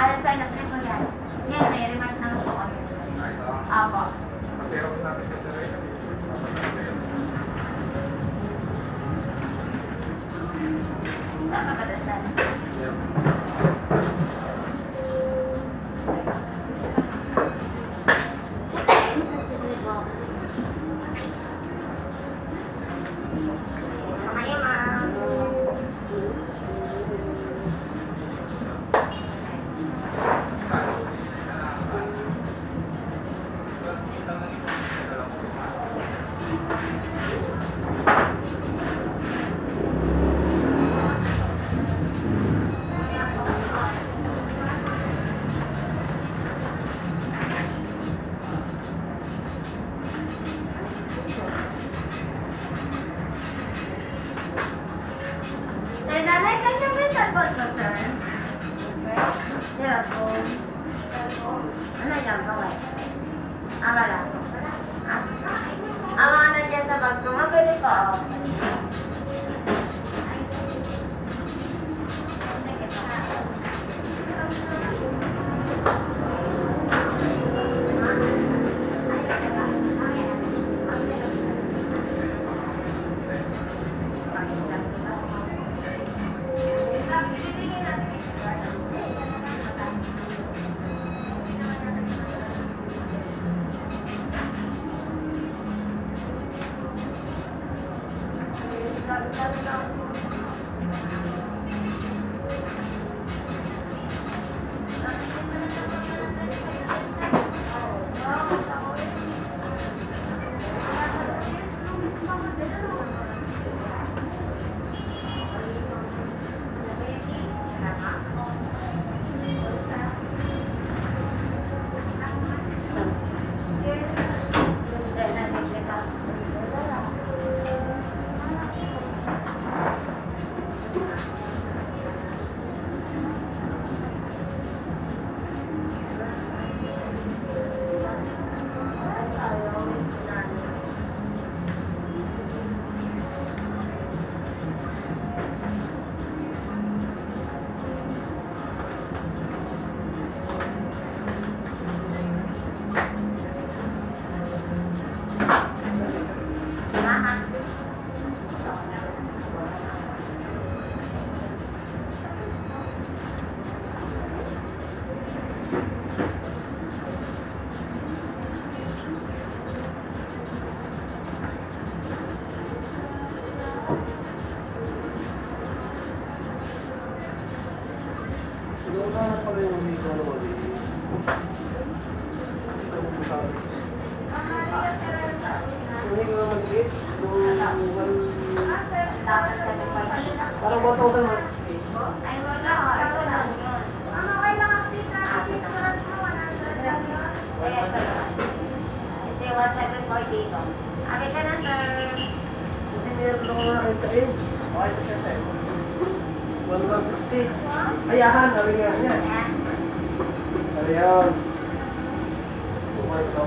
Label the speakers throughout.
Speaker 1: Ah, sa electric ko yan. Yan, may remark na po kami. Apo. Tama ba dasal? Mamaya, Ano yan, kaway? Ah, wala. Ah, ah, mga nandiyan sa bag ko. Mabili ko Obrigada. Ako.
Speaker 2: Siguro na pala yung amigo na Parang 1,000 man.
Speaker 1: Ay, wala. Ito lang yun. Ano, kailangan pizza? Picture mo, 100 lang yun. Ito yung 174 dito. Abi ka na, sir.
Speaker 2: Hindi meron ako nakita eh. Okay, ito siya sir. 1160. Ayahan, sabi nga niya.
Speaker 1: Ayan.
Speaker 2: Sabi yun. Bumay ko.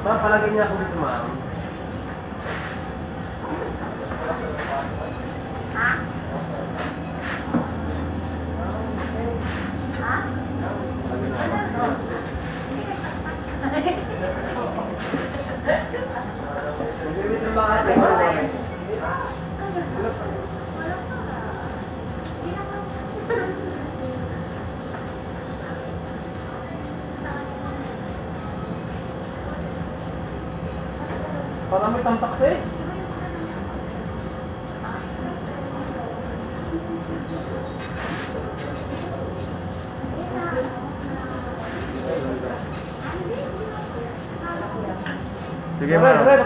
Speaker 2: Ma'am, palagay niya ako dito ma'am.
Speaker 1: Ha? Ha?
Speaker 2: Magbibit ng bahay. ma'am. Parang may tampak eh.
Speaker 3: Sige, ma'am.